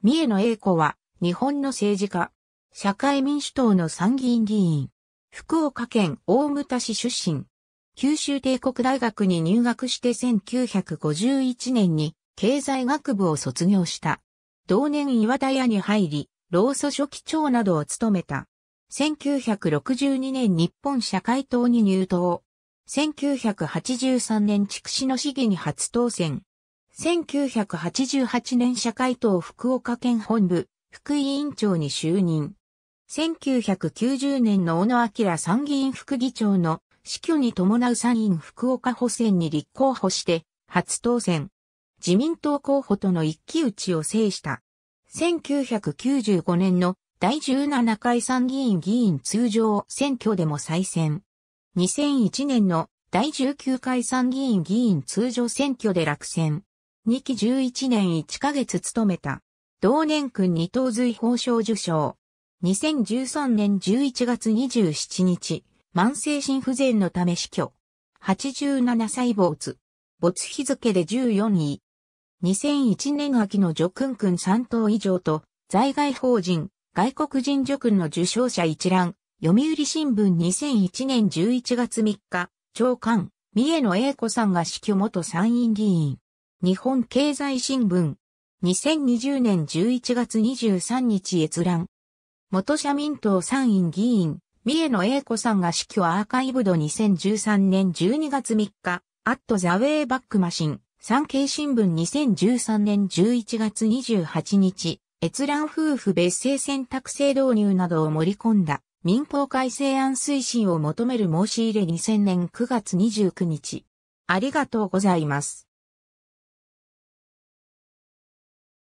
三重野英子は、日本の政治家、社会民主党の参議院議員、福岡県大牟田市出身、九州帝国大学に入学して1951年に経済学部を卒業した。同年岩田屋に入り、労組書記長などを務めた。1962年日本社会党に入党。1983年筑紫の市議に初当選。1988年社会党福岡県本部副委員長に就任。1990年の小野明参議院副議長の死去に伴う参院福岡補選に立候補して初当選。自民党候補との一騎打ちを制した。1995年の第17回参議院議員通常選挙でも再選。2001年の第19回参議院議員通常選挙で落選。2期11年1ヶ月務めた。同年君二等随宝賞受賞。2013年11月27日、慢性心不全のため死去。87歳没。没日付で14位。2001年秋の助君君3等以上と、在外法人、外国人助君の受賞者一覧、読売新聞2001年11月3日、長官、三重野英子さんが死去元参院議員。日本経済新聞。2020年11月23日閲覧。元社民党参院議員、三重野英子さんが死去アーカイブド2013年12月3日、アットザウェイバックマシン、産経新聞2013年11月28日、閲覧夫婦別姓選択制導入などを盛り込んだ民法改正案推進を求める申し入れ2000年9月29日。ありがとうございます。